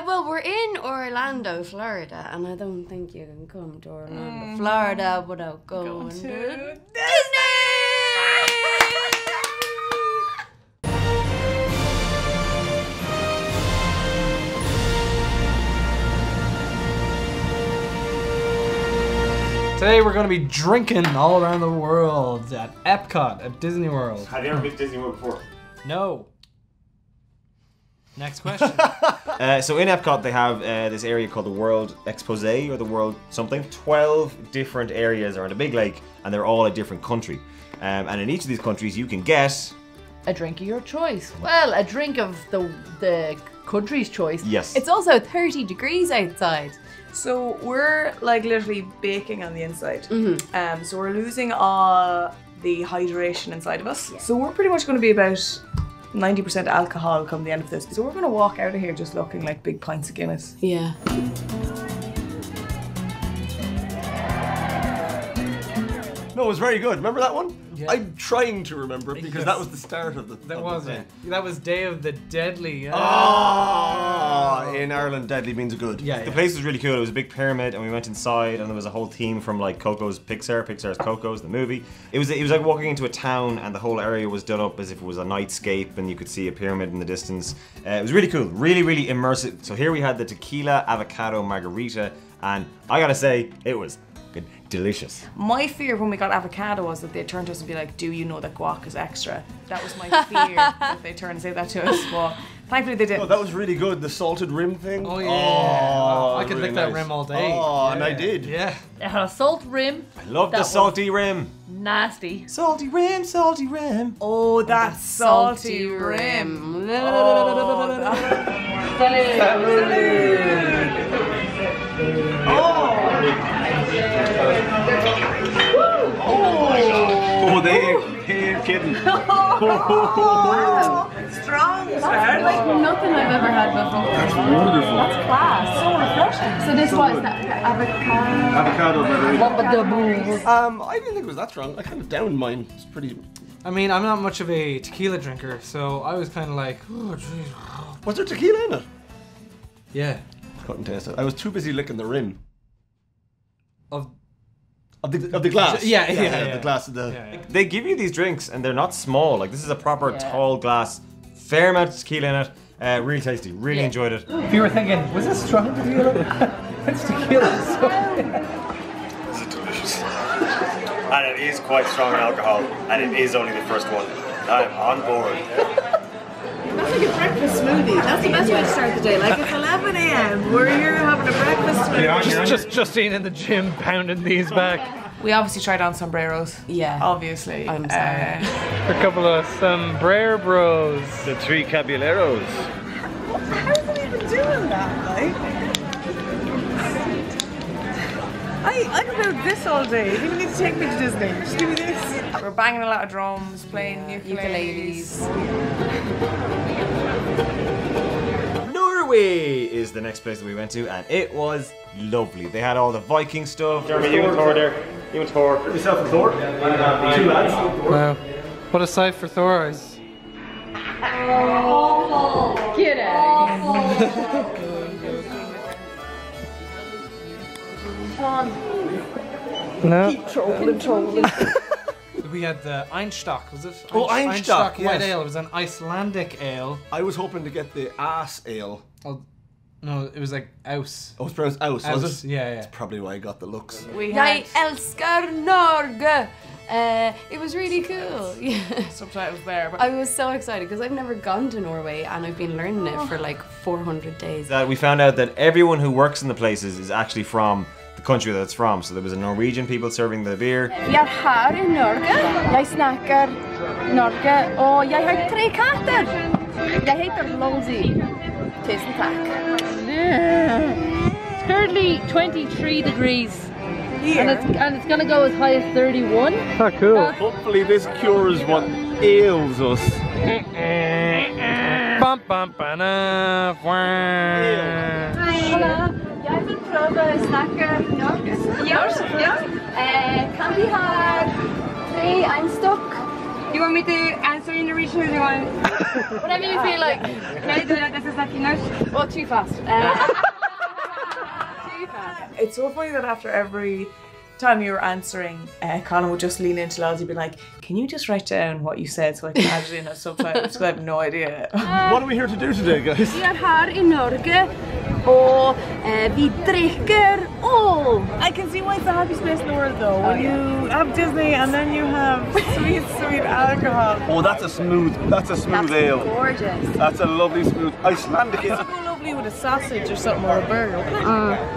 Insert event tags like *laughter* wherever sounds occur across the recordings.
Uh, well, we're in Orlando, Florida, and I don't think you can come to Orlando, Florida without going to, Disney. Today we're going to be drinking all around the world at Epcot at Disney World. Have you ever been to Disney World before? No. Next question. *laughs* Uh, so in Epcot, they have uh, this area called the World Expose or the World something. Twelve different areas around a big lake, and they're all a different country. Um, and in each of these countries, you can get A drink of your choice. Well, a drink of the the country's choice. yes. It's also 30 degrees outside. So we're like literally baking on the inside. Um, so we're losing all the hydration inside of us. So we're pretty much going to be about 90% alcohol come the end of this. So we're going to walk out of here just looking like big pints of Guinness. Yeah. No, it was very good. Remember that one? Yeah. I'm trying to remember because Yes. that was the start of the. that of was the it. That was Day of the Deadly. yeah. Oh, in Ireland, deadly means good. Yeah, The yeah. place was really cool. It was a big pyramid, and we went inside, and there was a whole theme from like Coco's Pixar, Pixar's Coco's, the movie. It was it was like walking into a town, and the whole area was done up as if it was a nightscape, and you could see a pyramid in the distance. Uh, it was really cool, really really immersive. So here we had the tequila avocado margarita, and I gotta say, it was delicious. My fear when we got avocado was that they'd turn to us and be like, Do you know that guac is extra? That was my fear *laughs* that they'd turn and say that to us. But thankfully they didn't. Oh, that was really good. The salted rim thing. Oh, yeah. Oh, I could really lick that rim all day. Oh, and I did. Yeah. It had a salt rim. I love the salty rim. Nasty. Salty rim, salty rim. oh, that salty rim. Oh, Oh, they ain't, they ain't kidding. *laughs* Strong. Like nothing I've ever had before. That's wonderful. That's class. So refreshing. So this was that avocado. Avocado Boo. Um, I didn't think it was that strong. I kind of downed mine. It's pretty. I mean, I'm not much of a tequila drinker, so I was kind of like, oh, jeez. Was there tequila in it? Yeah. Couldn't taste it. I was too busy licking the rim Of of the of the glass. Yeah, yeah, yeah. The glass of the. yeah, yeah. They give you these drinks, and they're not small. Like this is a proper Yeah. tall glass, fair amount of tequila in it. Uh, really tasty. Really Yeah. enjoyed it. If you were thinking, was this strong *laughs* tequila? it's *laughs* tequila. This is delicious. And it is quite strong in alcohol, and it is only the first one. I'm on board. That's like a breakfast smoothie. That's the best way to start the day. Like it's 11 a.m. We're here having a breakfast smoothie. Just, just Justine in the gym pounding these back. We obviously tried on sombreros. Yeah. Obviously. I'm sorry. Uh, A couple of sombrero bros. The three caballeros. how is it even doing that? Like. I, I could do this all day. You don't need to take me to Disney. Just give me this. We're banging a lot of drums, playing ukuleles. *laughs* Norway is the next place that we went to, and it was lovely. They had all the Viking stuff. Jeremy, you and Thor there. You and Thor. Yourself and Thor. Two lads. Wow. What a sight for Thor eyes. Get out. *laughs* No. *laughs* We had the Einstök, was it? Oh, Ein- Einstök, White. Ale. It was an Icelandic ale. I was hoping to get the ass ale. Oh, no, it was like Aus. Oh, it's pronounced aus, Aus, was it? yeah, yeah. That's Probably why I got the looks. We Jag had älskar Norge. Uh, it was really cool. Yeah. *laughs* subtitles there. But I was so excited because I've never gone to Norway and I've been learning it for like 400 days. That we found out that everyone who works in the places is actually from the country that it's from. So there was a Norwegian people serving the beer. Vi er her i Norge. Jeg snakker Norge, og jeg har tre katter. Jeg heter Lolsy. Tusen takk. It's currently 23 degrees. And it's, and it's gonna go as high as 31. Oh, cool. Hopefully this cures what ails us. Bum, bum, ba-na, wah. Hallo, jeg vil prøve å snakke norsk. Ja, ja. Eh, kan vi ha tre einstokk? you want me to answer in Norwegian or do you want? Whatever you feel like. Can I do that as a second note? Well, too fast. Uh, *laughs* *laughs* too fast. It's so funny that after every time you were answering, uh, Colin would just lean into Lolsy and be like, Can you just write down what you said so I can add it in as *laughs* subtitles? Because I have no idea. What are we here to do today, guys? Vi er her i Norge, og eh, vi drikker øl. I can see why it's the happiest place in the world though. When you have Disney and then you have sweet, sweet alcohol. Oh, that's a smooth, that's a smooth ale. Gorgeous. That's a lovely smooth Icelandic ale. So lovely with a sausage or something or a burger.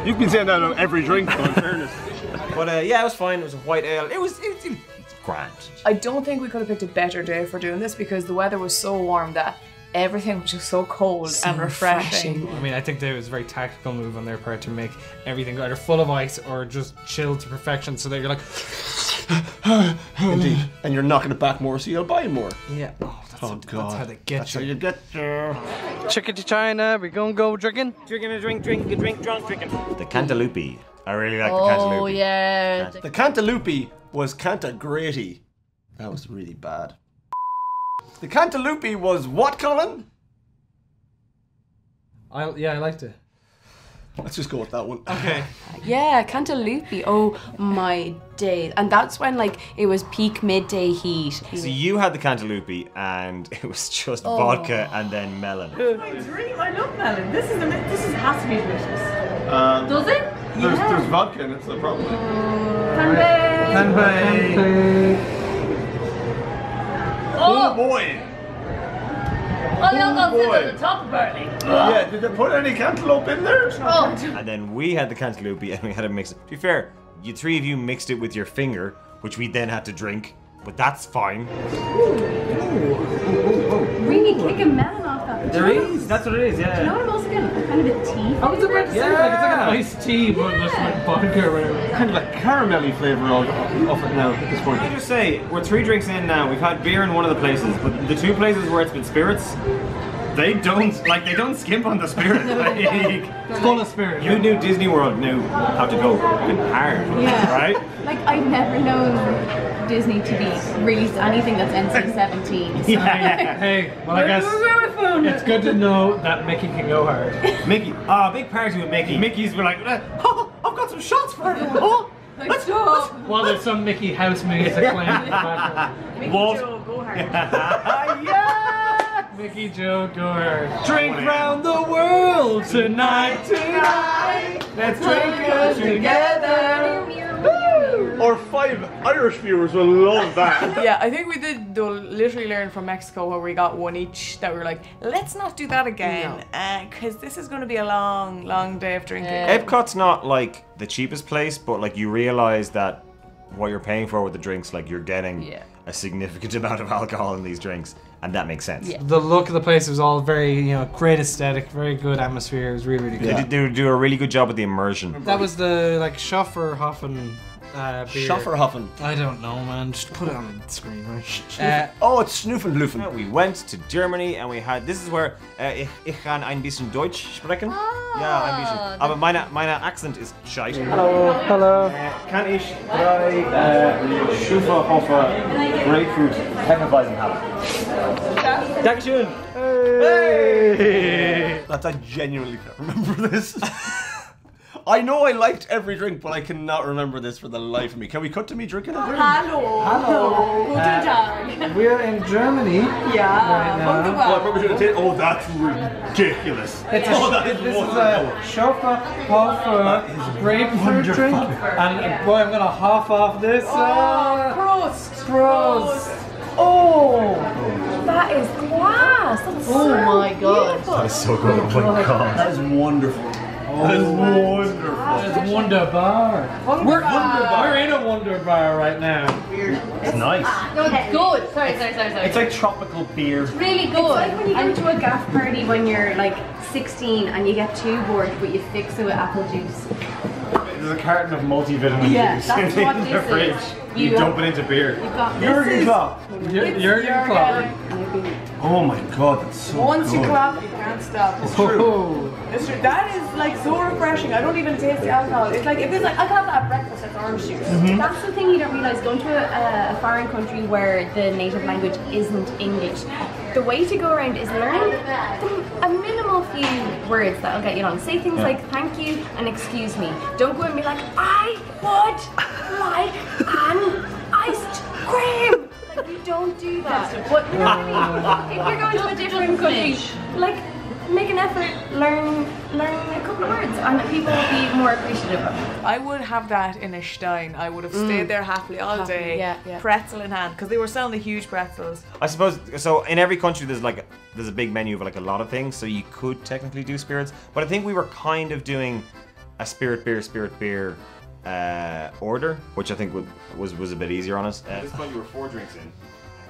You've been saying that on every drink, though, in fairness. But uh, yeah, it was fine. It was a white ale. It was it, it, it's grand. I don't think we could have picked a better day for doing this because the weather was so warm that everything was just so cold and refreshing. I mean, I think that it was a very tactical move on their part to make everything either full of ice or just chilled to perfection so that you're like, *sighs* Indeed. And you're knocking it back more, so you'll buy more. yeah. Oh, that's, Oh, that's God. how they get That's you. how you get there. Chicken to China, we gonna go drinking? Drinking a drink, drinking a drink, drunk drinking. The cantaloupe. I really like the cantaloupe. Oh, yeah. The cantaloupe was cantagrati. That was really bad. The cantaloupe was what, Colin? I, yeah, I liked it. Let's just go with that one. Okay. *laughs* Yeah, Cantaloupe. Oh my days. And that's when like it was peak midday heat. So you had the cantaloupe, and *laughs* it was just vodka and then melon. My dream, I love melon. This is this is has to be delicious. Uh, Does it? There's, there's vodka in it, so probably. Oh, oh boy! Oh, the alcohol's boy. at the top apparently. Yeah, did they put any cantaloupe in there? Oh, And then we had the cantaloupe, and we had to mix it. To be fair, you three of you mixed it with your finger, which we then had to drink. But that's fine. Really kicking melon off that. There is, that's what it is, You know yeah. what I'm also getting? Kind of a tea. I was about to say, like, it's like an iced tea, but just like vodka or whatever. Kind of like caramelly flavour off of it now at this point. Can I just say, we're three drinks in now. We've had beer in one of the places, but the two places where it's been spirits, they don't like they don't skimp on the spirit. *laughs* Like, *laughs* Full of spirit. you knew Disney World knew how to go fucking hard, Yeah. right? Like, I've never known Disney to be released anything that's NC-17. So. *laughs* Hey, well, I guess it's good to know that Mickey can go hard. *laughs* Mickey, ah, big party with Mickey. Mickey's were like, *laughs* oh, I've got some shots for everyone. Oh, let's go. While there's some Mickey house music playing in the background. Walt. Joe, go hard. yeah! Mickey Joe Gore. Drink round the world tonight, tonight. Let's drink it together. Our five Irish viewers will love that. *laughs* Yeah, I think we did though literally learn from Mexico where we got one each that we were like, let's not do that again, because uh, this is going to be a long, long day of drinking. Epcot's not like the cheapest place, but like you realize that what you're paying for with the drinks, like you're getting Yeah. a significant *laughs* amount of alcohol in these drinks, and that makes sense. Yeah. The look of the place was all very, you know, great aesthetic, very good atmosphere. It was really, really good. They, did, they do a really good job with the immersion. That was the like Schofferhofen uh, beer. Schafferhofen. I don't know, man. Just put it on the screen, right? *laughs* Uh, Oh, it's Snoofenbluffen. We went to Germany and we had. This is where uh, ich, ich kann ein bisschen Deutsch sprechen. ja, ein bisschen. Aber meine, meine Accent ist shite. hello, hello. Äh, kann ich drei äh, Schufferhofer Grapefruit Hefeweizen haben? Dankeschön. Hey! That I genuinely can't remember this. *laughs* I know I liked every drink, but I cannot remember this for the life of me. Can we cut to me drinking a drink? Hello. Guten Tag. We're in Germany. Yeah. now. Wunderbar. What, what we're gonna? Oh, that's ridiculous. It's oh, a, that is this is wonderful. a Schofferhofer grapefruit drink. And uh, boy, I'm gonna half off this. Uh, Prost. Prost. Oh, that is glass. That's Oh so my god. beautiful. That's so good. Oh my god. That is wonderful. That is oh. wonderful. It's Wonderbar. We're, we're in a Wonder Bar right now. It's it's nice. No, it's good. Sorry, sorry, sorry, sorry. It's like tropical beer. It's really good. It's like when you go to a gaff party when you're like 16 and you get too bored, but you fix it with apple juice. There's a carton of multivitamin Yeah, juice that's in what the this fridge. You, You dump have- it into beer. You've got Jurgen Klopp. You're, you're in club. Oh my god, that's so Once good. you clap, you can't stop. Oh, This is true. That is like so refreshing. I don't even taste the alcohol. It's like if it's like I can have that at breakfast as orange juice. That's the thing you don't realise. Going to a, a foreign country where the native language isn't English, the way to go around is learn a minimal few words that'll get you along. Say things like thank you and excuse me. Don't go and be like, I would like an iced cream. Like you don't do that. But you know what I mean? If you're going to a different country, like make an effort, learn learn a couple of words, and people will be more appreciative of it. I would have that in a Stein. I would have stayed there happily all Happily, day, yeah, yeah. pretzel in hand, because they were selling the huge pretzels. I suppose so. In every country, there's like there's a big menu of like a lot of things, so you could technically do spirits. But I think we were kind of doing a spirit beer, spirit beer uh, order, which I think would, was was a bit easier on us. At this point, you were four drinks in.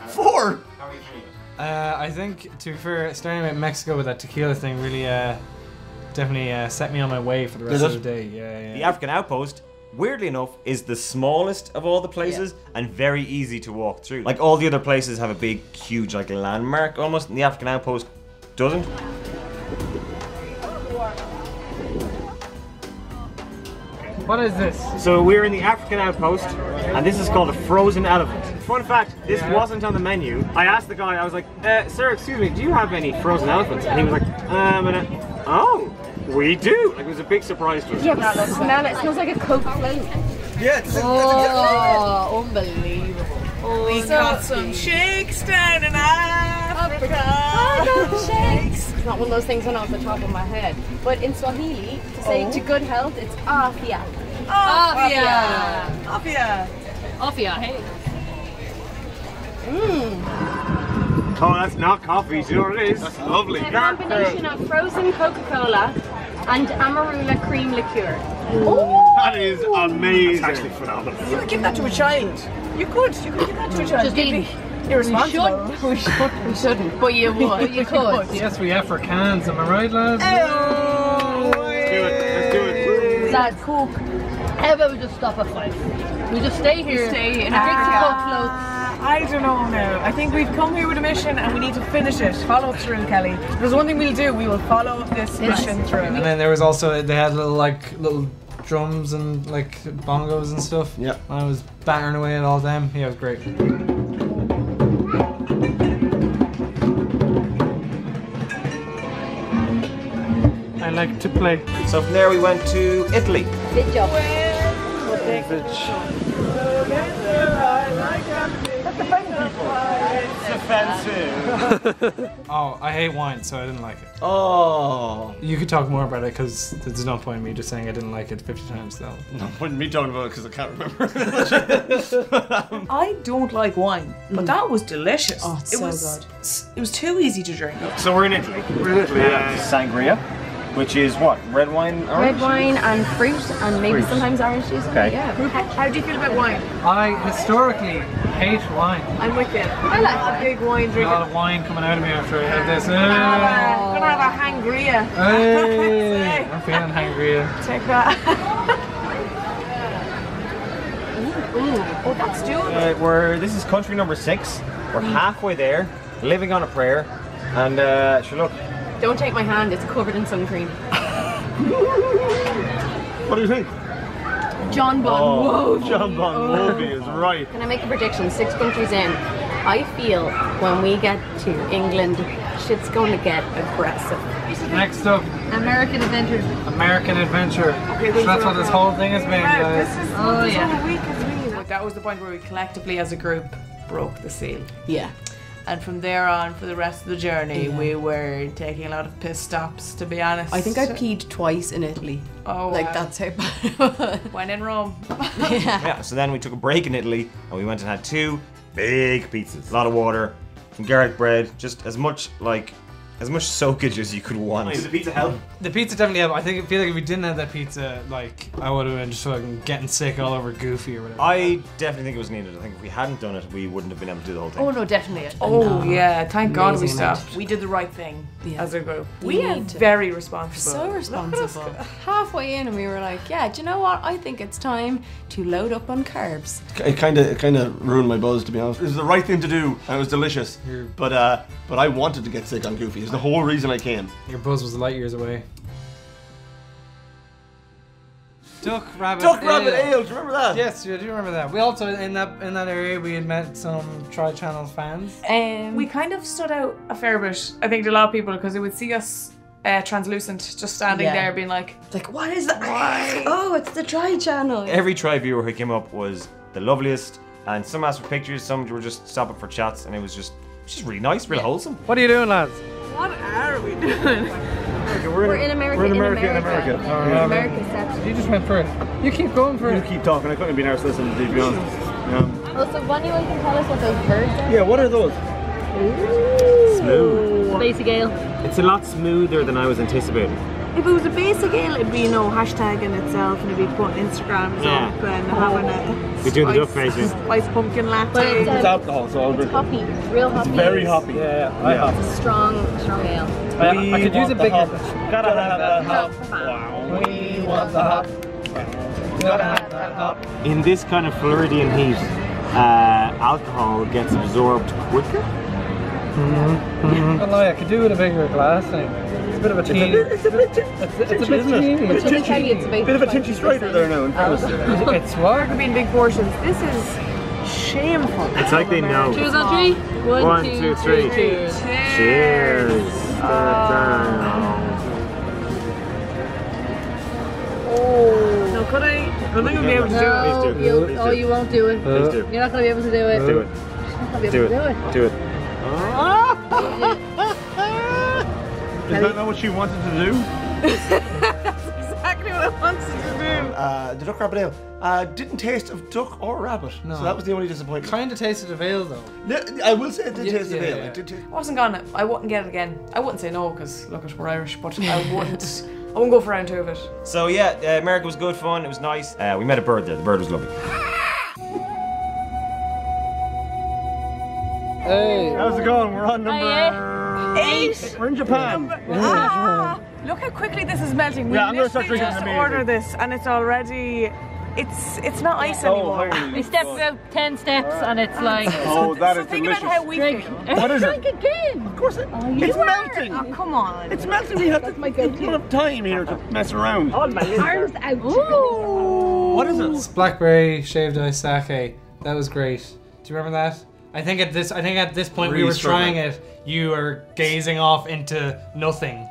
Four. How are you feeling? Uh, I think, to be fair, starting with Mexico with that tequila thing really uh, definitely uh, set me on my way for the rest Did of it? the day. Yeah, yeah. The African Outpost, weirdly enough, is the smallest of all the places and very easy to walk through. Like all the other places have a big, huge like landmark almost, and the African Outpost doesn't. What is this? So we're in the African outpost, and this is called a frozen elephant. Fun fact, this Yeah. wasn't on the menu. I asked the guy, I was like, uh, sir, excuse me, do you have any frozen elephants? And he was like, um, and I, oh, we do. Like, it was a big surprise to us. Yeah, but smell it. It smells like a Coke float. Yeah. It's, Oh, unbelievable. We got some shakes down in Africa. shakes. It's not one of those things I know off the top of my head. But in Swahili, to say to good health, it's afia. Afia. Afia. Off ya, hey. Mm. Oh, that's not coffee, sure it is. That's lovely. It's A combination of frozen Coca-Cola and Amarula cream liqueur. That is amazing. It's actually phenomenal. You could give that to a child. You could. You could give that to a child. Just You'd eat. be irresponsible. We should, we shouldn't, but you would. *laughs* You could. Yes, we Africans, am I right, lads? Let's do it. Let's do it. Lads, Coke. How about we just stop at five? We just stay here. Stay in drink the Africa. Coke floats. I don't know now. I think we've come here with a mission and we need to finish it. Follow it through, Kellie. There's one thing we'll do. We will follow this mission through. And then there was also they had little like little drums and like bongos and stuff. Yeah. I was battering away at all them. Yeah, it was great. I like to play. So from there we went to Italy. Good job. *laughs* Oh, I hate wine, so I didn't like it. Oh. You could talk more about it because there's no point in me just saying I didn't like it 50 times though. No point in me talking about it because I can't remember. *laughs* I don't like wine, but that was delicious. Oh, it's it so was, It was too easy to drink. So we're in Italy. We're in Italy. Uh, sangria, which is what red wine. Red orange? wine and fruit and maybe Fruit. sometimes orange juice. Okay. Yeah. How, how do you feel about wine? I historically hate wine. I'm with you. I like a big wine A drinker. lot of wine coming out of me after I had this. I'm gonna have a hangria. Hey, *laughs* I'm feeling hungry. Take that. *laughs* Ooh, Oh, that's doable. Uh, we're this is country number six. We're halfway there, living on a prayer, and uh, sure look. Don't take my hand. It's covered in sun cream. *laughs* what do you think? John Bon. Oh, John Bon oh. Jovi is right. Can I make a prediction? Six countries in. I feel when we get to England, shit's going to get aggressive. Next up, American Adventure. American Adventure. Okay, So that's what this whole thing has been, Right, guys. this is Oh, this yeah. whole week is me. That was the point where we collectively, as a group, broke the seal. Yeah. And from there on, for the rest of the journey, Yeah. we were taking a lot of piss stops. To be honest, I think I peed twice in Italy. Oh, Like, wow. that's how bad it was. *laughs* When in Rome. *laughs* *laughs* Yeah. So then we took a break in Italy, and we went and had two big pizzas, a lot of water, some garlic bread, just as much like as much soakage as you could want. Is the pizza help? The pizza definitely helped. I think I feel like if we didn't have that pizza, like I would have been just fucking getting sick all over Goofy or whatever. I definitely think it was needed. I think if we hadn't done it, we wouldn't have been able to do the whole thing. Oh no, definitely. Oh yeah, thank God we Amazing amount. stopped. We did the right thing Yeah. as a group. You We are very responsible. So responsible. Halfway in, and we were like, "Yeah, do you know what? I think it's time to load up on carbs." It kind of, it kind of ruined my buzz, to be honest. It was the right thing to do, and it was delicious. But, uh, but I wanted to get sick on Goofy. It's the whole reason I came. Your buzz was light years away. Duck rabbit. Duck ale. rabbit ale. Do you remember that? Yes, you do remember that. We also in that in that area we had met some TRY Channel fans. Um, we kind of stood out a fair bit, I think, to a lot of people because they would see us uh, translucent just standing Yeah. there being like, Like, what is that? Why? *laughs* Oh, it's the TRY Channel. Every TRY viewer who came up was the loveliest, and some asked for pictures, some were just stopping for chats, and it was just just really nice, real wholesome. What are you doing, lads? What are we doing? We're in America. We're in America, in America. Oh, In yeah. America, Steps. You just went for it. You keep going for You it. keep talking. I couldn't be nervous listening to you, to be honest. Um, Also, one anyone can tell us what those birds are? yeah, what are those? Smooth. Basic ale. It's a lot smoother than I was anticipating. If it was a basic ale, it'd be, you know, hashtag in itself and it'd be putting Instagrams Yeah. up and having a We're doing the spice- duck face, *laughs* spice pumpkin latte. it's, It's um, alcohol, so it's drink it. hoppy. Real hoppy. Very hoppy. Yeah, yeah. I have. It's a strong, strong ale. I, I could use a bigger. Gotta have that hop. We want the hop. Gotta have that hop. In this kind of Floridian heat, uh, alcohol gets absorbed quicker. Oh no, I could do it with a bigger glass. Thing. It's a bit of a teeny. It's a bit, It's, it's a bit teeny. Let me tell you, bit of a 20%. Tinchy Stryder there now. In fairness. It's what? Could be in big portions. This is shameful. It's like they know. Cheers on three. One, One, two, two, three. three. Cheers. Cheers. Oh. No, could I? I think I'll be able to do it. No, Please do. you, Please oh, you won't do it. Please do. You're not gonna be able to do it. Do it. You're not gonna be Do it. do it. Do it. Is that not what she wanted to do? That's exactly what I wanted to do. Uh, the duck rabbit ale uh, didn't taste of duck or rabbit, No. so that was the only disappointment. Kind of tasted of ale though. Yeah, I will say it did Yeah, taste of ale. yeah. It did taste. I wasn't gonna. I wouldn't get it again. I wouldn't say no because look, at we're Irish, but I wouldn't. *laughs* I wouldn't go for round two of it. So yeah, uh, America was good fun. It was nice. Uh, we met a bird there. The bird was lovely. Hey. How's it going? We're on number Eight. We're in Japan. Ah, look how quickly this is melting. We Yeah, I'm gonna start literally drinking just immediately. ordered this, and it's already. It's it's not ice Oh, anymore. holy *laughs* We stepped about ten steps and it's like Oh, that so is think delicious. about how we drink. feel. *laughs* What is it? Drink again. Of course, it, you it's are. melting. Oh, come on. It's melting. We have to. We don't have time here to mess around. Oh, my Arms out. Ooh. What is it? It's blackberry shaved ice sake. That was great. Do you remember that? I think at this I think at this point we Really were trying it. You were gazing off into nothing.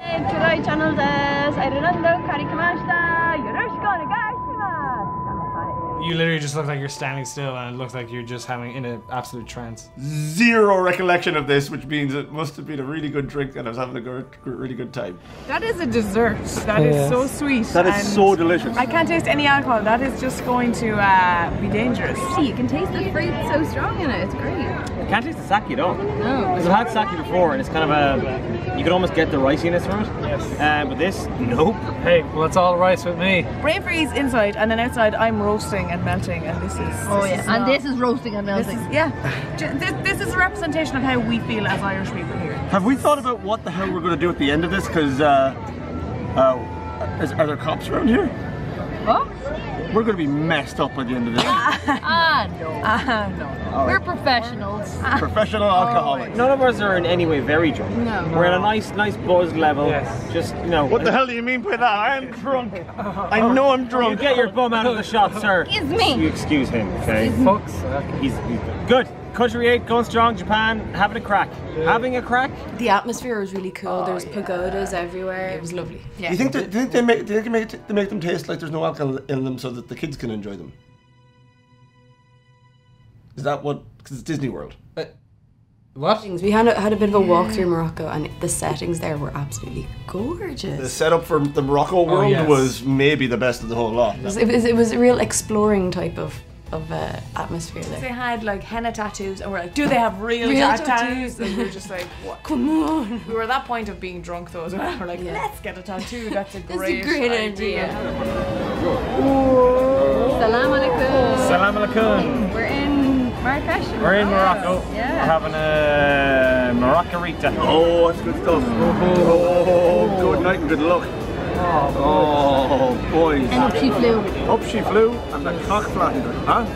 You literally just look like you're standing still and it looks like you're just having in an absolute trance. Zero recollection of this, which means it must have been a really good drink and I was having a good, really good time. That is a dessert. That is Yeah. so sweet. That is so delicious. I can't taste any alcohol. That is just going to uh, be dangerous. See, you can taste the fruit so strong in it. It's great. You Can't taste the sake at all. No. Because I've had sake before, and it's kind of a. You can almost get the riciness from it. Yes. Uh, but this, nope. Hey, well it's all rice with me. Brain freeze inside, and then outside I'm roasting and melting, and this is. Oh this yeah, is and not- this is roasting and This melting. is, yeah. This, this is a representation of how we feel as Irish people here. Have we thought about what the hell we're going to do at the end of this? Because, uh, uh, is, are there cops around here? What? We're going to be messed up by the end of this. *laughs* Ah no. Ah, no. We're professionals. Professional alcoholics. None of us are in any way very drunk. No. We're at a nice, nice buzz level. Yes. Just, you know. What the hell do you mean by that? I am drunk. I know I'm drunk. You get your bum out of the shot, sir. Excuse me. You excuse him, okay? Fuck's sake. He's, he's good. Country 8, going strong, Japan, having a crack. Having a crack? The atmosphere was really cool. Oh, there's pagodas everywhere. It was lovely. Do you think, that, do you think they make, do you think they make, they make them taste like there's no alcohol in them so that the kids can enjoy them? Is that what? Because it's Disney World. Uh, what? We had a, had a bit of a walk through Morocco, and the settings there were absolutely gorgeous. The setup for the Morocco oh, world yes. was maybe the best of the whole lot. It was, it was, it was a real exploring type of of uh, atmosphere They had like henna tattoos, and we're like, do they have real, Real tattoos? tattoos. And we're just like, what? *laughs* Come on. We were at that point of being drunk though as well. We're like, Yeah. let's get a tattoo. *laughs* That's a That's great, a great idea. Salam alaikum. Salam alaikum. We're in Marrakesh. We're in Morocco. Yeah. We're having a Moroccarita. Oh, that's good stuff. Oh, good night and good luck. Oh, boys. And up she flew. Up she flew and the cock flattened her. Huh?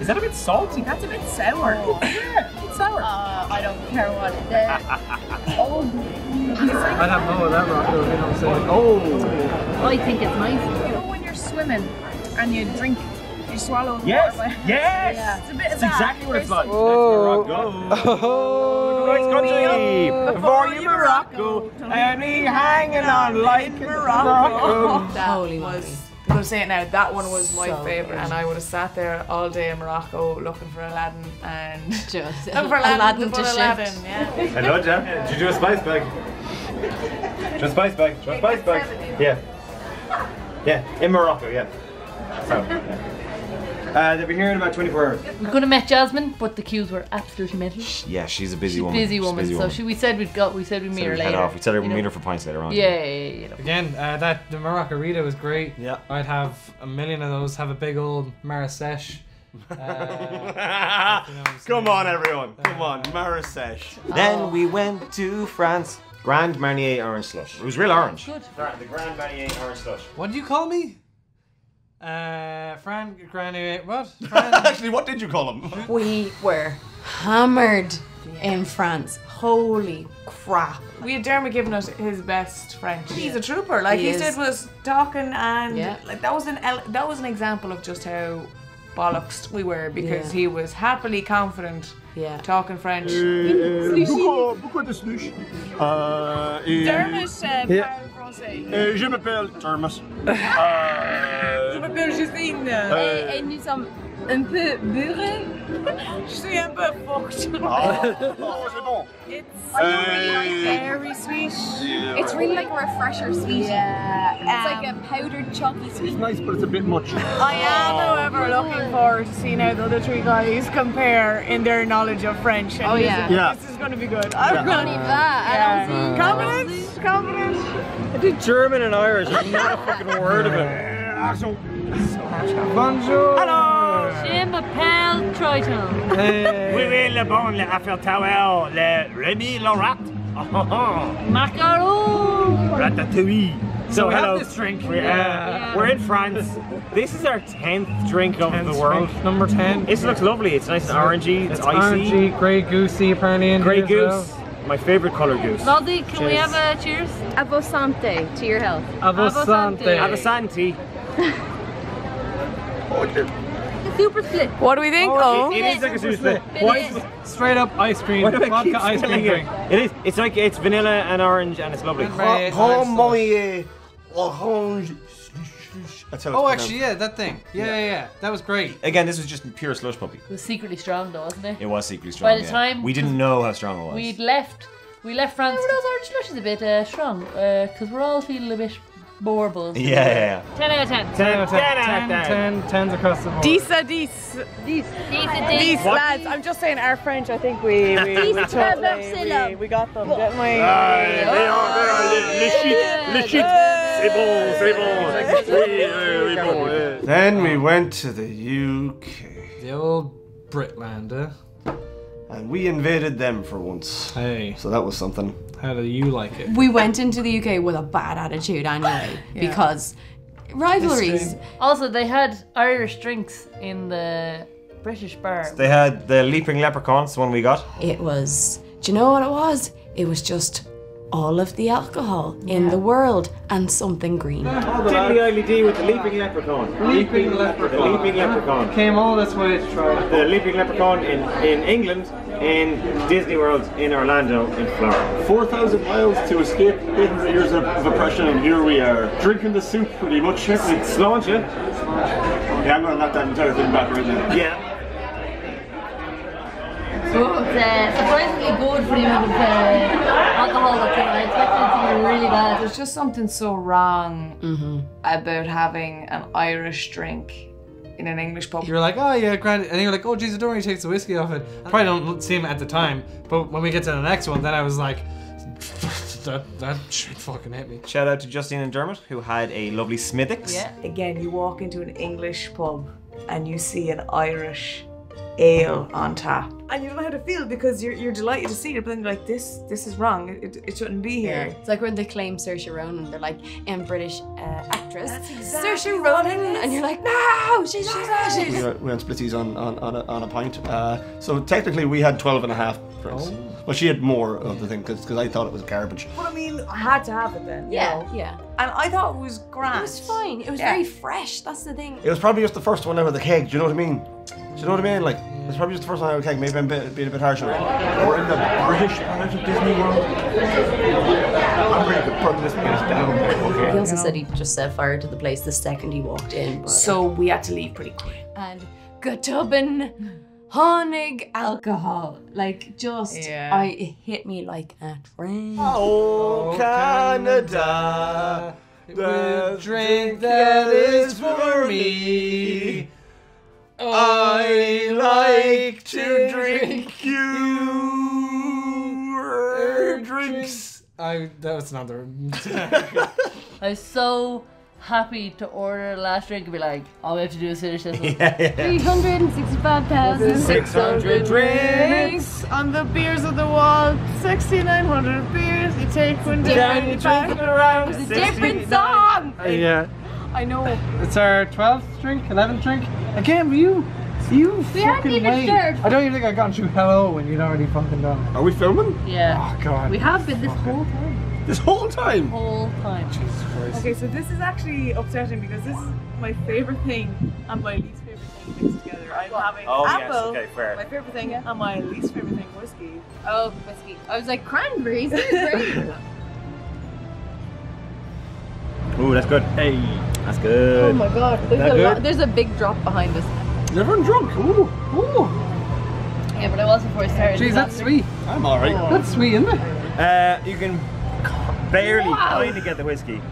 Is that a bit salty? That's a bit sour. *laughs* It's sour. Uh, I don't care what it is. *laughs* oh. I don't know that rock, you know what I'm saying? Oh, I think it's nice. You know when you're swimming and you drink, you swallow. the Yes, water. yes. Yeah, it's a bit of That's that. exactly what it's There's- like. Morocco. Right country. Before you Morocco, and me hanging on like Morocco. That Holy was. moly. I'm gonna say it now. That one was my So favorite, good. and I would have sat there all day in Morocco looking for Aladdin and *laughs* Just looking for Aladdin, Aladdin to to put shift. Aladdin. Yeah. Hello, Jam. Did you do a spice bag? Do a spice bag. Do a spice bag. Yeah. Yeah, in Morocco, yeah. So, yeah. Uh, they'll be here in about 24 hours. We could have met Jasmine, but the queues were absolutely mental. Yeah, she's a busy She's woman. busy She's woman, busy so woman. she, we said we'd go. We said we'd meet her we'd later. off. We said you we'd know. meet her for pints later on. Yeah, yeah, yeah, you know. Again, uh, that the Margarita was great. Yeah. I'd have a million of those. Have a big old Marrakesh. *laughs* Uh, Come on, everyone. Come on, Marrakesh. *laughs* Then we went to France. Grand Marnier orange slush. It was real orange. Good. The Grand Marnier orange slush. what do you call me? Uh, Fran Granny. What? *laughs* Fran. Actually, what did you call him? We were hammered in France. Holy crap. We had Dermot giving us his best French. He's a trooper. Like He he, is. did was talking and Yeah. like that was an that was an example of just how bollocks we were because Yeah. he was happily confident Yeah. talking French. Pourquoi de slush? Et- Dermot uh, parle français. Euh, je m'appelle Thermos. *laughs* Je Euh, m'appelle Justine. Euh. Et, et nous sommes un peu beurrés. *laughs* Je suis un peu fucked. ah, oh, c'est bon. *laughs* It's Euh, very sweet. yeah, It's really like a refresher sweet. Yeah. It's like a powdered chalky sweet. It's nice, but it's a bit much. I am, however, looking forward to seeing how the other three guys compare in their knowledge of French. And Oh, yeah. is- Yeah. This is going to be good. I'm Yeah. going Yeah. Confidence? Confidence? I did German and Irish, and not a fucking word of it. Bonjour. Hello! Je m'appelle Triton. Oui, oui, le bon, le affaire Tower, le Remy Lorat. Oh, *laughs* oh, oh. Macaron. Ratatouille. So, we have hello. this drink. We, uh, Yeah. We're in France. This is our 10th drink of the world. Drink number 10. This looks lovely. It's nice and orangey. It's, It's icy. orangey, grey goosey apparently in Grey here as well. Goose. My favorite colour goose. Valdi, can we have a cheers? Avosante to your health. Avosante. Abasanti. *laughs* Super split. What do we think? Oh, It oh. is like a super split. It Straight up ice cream. Why do I vodka ice cream drink. it? It is. It's like it's vanilla and orange, and it's lovely. Right. Grand Marnier orange Oh, actually, yeah, that thing. Yeah, yeah, yeah. That was great. Again, this was just pure slush puppy. It was secretly strong though, wasn't it? It was secretly strong. By the yeah. time- we didn't know how strong it was. We'd left. We left France. Were those orange slushes a bit uh, strong? Because we're all feeling a bit more buzzed. *laughs* Yeah, yeah, yeah. Ten out of ten. 10 out of 10. 10 10, 10, 10s across the board. Disa dis. These. These. These lads, I'm just saying our French, I think we we, we, These totally, we, we got them. Get my Ah, they are, they are les, les shit, les shit. C'est bon, c'est bon. Oui, oui, oui, bon. Then we went to the UK. The old Britland, eh? And we invaded them for once. Hey, So that was something. how do you like it? We went into the UK with a bad attitude anyway *laughs* because rivalries. Also, they had Irish drinks in the British bar. They had the leaping leprechauns, the one we got. It was. Do you know what it was? It was just all of the alcohol in the world and something green. Diddly LED with the leaping leprechaun. Leaping leprechaun. The leaping leprechaun. Came all this way to try. The leaping leprechaun in, in England, in Disney World, in Orlando, in Florida. 4,000 miles to escape 800 years of, of oppression, and here we are, drinking the soup pretty much. It's launch it. Yeah, I'm gonna knock that entire thing back right now. Yeah. So it's uh, surprisingly good for the amount of uh, alcohol that's in it. I expected it to be really bad. There's just something so wrong about having an Irish drink in an English pub. You're like, oh yeah, grand. And you're like, oh Jesus, don't really takes the whiskey off it. I probably don't see him at the time, but when we get to the next one, then I was like, *laughs* that that shit fucking hit me. Shout out to Justine and Dermot, who had a lovely Smithwick's. Yeah. Again, you walk into an English pub and you see an Irish ale on tap. And you don't know how to feel because you're, you're delighted to see it, but then you're like, this this is wrong. It, it, it shouldn't be Yeah. here. It's like when they claim Saoirse Ronan, they're like, um, British uh, actress, exactly Saoirse Ronan, and you're like, no, she's not. We went, we went splitties on, on, on, a, on a pint. Uh, so technically we had 12 and a half drinks. Well, she had more of the thing because I thought it was garbage. But I mean, I had to have it then. you Yeah, know? yeah. And I thought it was grand. It was fine. It was Yeah. very fresh. That's the thing. It was probably just the first one out of the keg. Do you know what I mean? Do you know what I mean? Like, it was probably just the first time out of the keg. Maybe I'm bit, being a bit harsh on it. We're in the British part of Disney World. I'm ready to burn this place down. He also said he just set fire to the place the second he walked in. But, So we had to leave pretty quick. and Gatubin Honig alcohol. Like just Yeah. I it hit me like a train. Oh, Canada, the drink that is for me. I like to drink your drinks. I that was not the. *laughs* *laughs* I was so happy to order the last drink and be like, all we have to do is finish this one. *laughs* Yeah, yeah. 365,000. 600 Drinks on the beers of the wall, 6,900 beers. You take one down, you drink it around. It's a different song! yeah, I know. it's our twelfth drink, eleventh drink. Again, were you? You We fucking even wait. shared. I don't even think I got through hello when you'd already fucking done. Are we filming? Yeah. Oh god. We have been this whole time. This whole time? Whole time. Jesus Christ. Okay, so this is actually upsetting because this is my favorite thing and my least favorite thing mixed together. I'm having Oh, yes, okay, fair. my favorite thing, yeah. and my least favorite thing, whiskey. Oh, whiskey. I was like, cranberries. *laughs* This. Ooh, that's good. Hey, that's good. oh my god. There's a, good? lot, there's a big drop behind us. Is everyone drunk? Ooh, ooh. Yeah, but I wasn't before I started. Jeez, that's sweet. I'm alright. That's sweet, isn't it? Uh, you can barely kind of get the whiskey.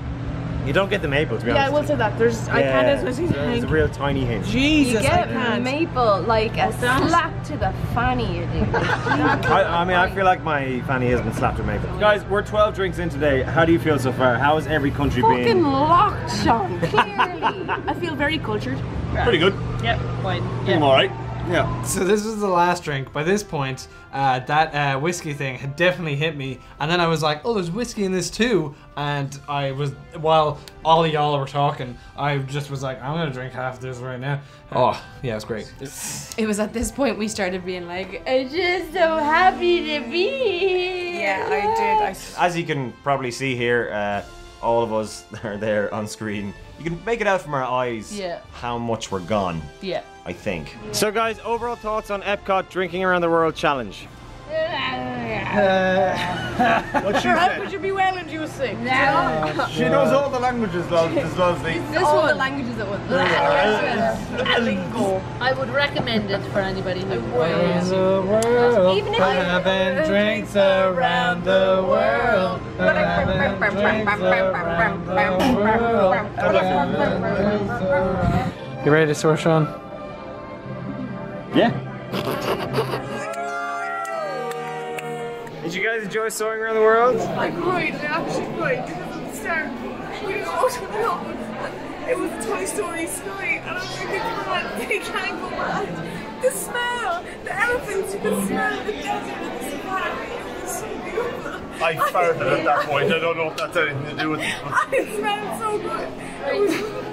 You don't get the maple, to be Yeah, I will say that. There's, I can't as much as you It's a real tiny hint. Jesus, you get can't. maple like a slap to the fanny, you do. *laughs* I, I mean, I feel like my fanny has been slapped with maple. Guys, we're 12 drinks in today. How do you feel so far? How has every country Fucking been? locked, Sean. Clearly. *laughs* I feel very cultured. Pretty good. Yep, fine. I'm alright. Yeah. So this was the last drink. By this point, uh, that uh, whiskey thing had definitely hit me, and then I was like, "Oh, there's whiskey in this too." And I was, while all of y'all were talking, I just was like, "I'm gonna drink half this right now." Oh, yeah, it's great. It was at this point we started being like, I'm just so happy to be here. Yeah, I did. I s- As you can probably see here, uh, all of us *laughs* are there on screen. You can make it out from our eyes Yeah. how much we're gone, Yeah. I think. So, guys, overall thoughts on Epcot Drinking Around the World Challenge? *laughs* What she How said. could you be well inducing? She knows all the languages, love. This lovely. This all the languages at once. I would recommend it for anybody who Around the world, Even if we're having drinks around the world. We're having drinks around the world. We're having drinks around- You ready to soar, Sean? Yeah. Did you guys enjoy soaring around the world? I cried, I actually cried because at the start we didn't the helmet. It was a Toy Story Sky, and I was like, God, they can't go back. The smell, the elephants, you could smell the desert and the safari. It was so beautiful. I farted at that point. I don't know if that's anything to do with *laughs* it. It smelled so good. It was the perfect thing.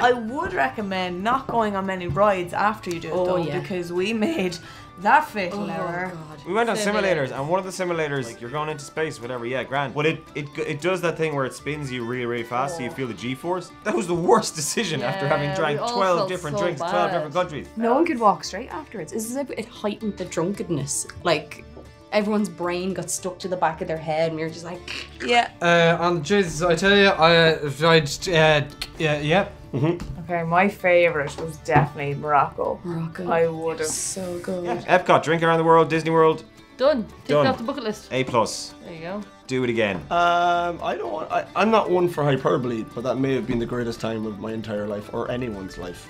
I would recommend not going on many rides after you do it Oh, though, yeah. because we made that fatal error. We went on Simulators. simulators, and one of the simulators, like you're going into space, whatever, yeah, grand. But it, it it does that thing where it spins you really, really fast, so you feel the G-force. That was the worst decision after having drank 12 different so drinks, 12 different countries. No one could walk straight afterwards. It's as if it heightened the drunkenness. Like everyone's brain got stuck to the back of their head, and we were just like, *laughs* Yeah. Uh, on Jesus, I tell you, I, I, uh, yeah, yep. Okay, my favourite was definitely Morocco. Morocco. I would have. so good. Yeah. Epcot, drink around the world, Disney World, Done. Ticked Done. off the bucket list. A plus. There you go. Do it again. Um, I don't want. I, I'm not one for hyperbole, but that may have been the greatest time of my entire life, or anyone's life.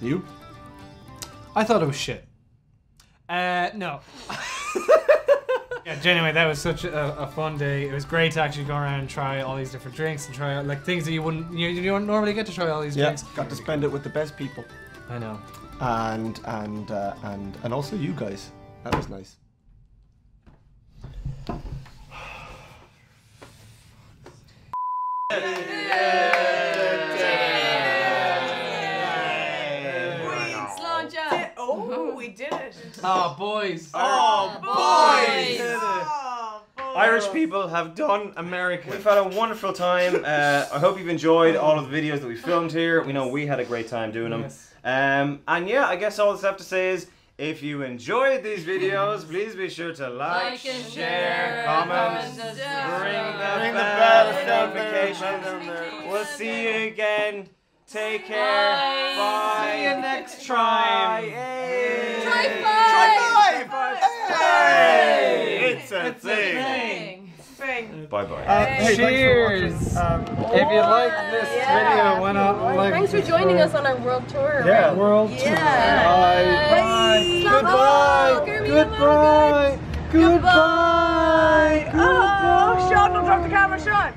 You? I thought it was shit. Uh, no. *laughs* yeah, genuinely, that was such a, a fun day. It was great to actually go around and try all these different drinks and try out like things that you wouldn't you, you don't normally get to try all these Yeah. drinks. Got to spend it with the best people. I know. and and uh, and and also you guys. That was nice. Did- did it. Oh, boys. Oh, boys! Irish people have done America. We've had a wonderful time. Uh, I hope you've enjoyed all of the videos that we filmed here. We know we had a great time doing them. Yes. Um, and yeah, I guess all that's left to say is if you enjoyed these videos, please be sure to like, Like share, share, comment, comment, ring subscribe. the Ring the bell, bell, notifications. We'll see you again. Take care. Bye. Bye. See you next time. Hey. Try five. Try five. Try five. Hey. It's a it's thing. A thing. Bye bye. Uh, hey, Cheers! Um, if you like this yeah. video, why not like? Thanks for joining us on our world tour. Yeah, right? world tour. Yeah. Bye. Bye. Goodbye. Goodbye. Goodbye. Goodbye. Goodbye. Oh, Sean, don't drop the camera, Sean.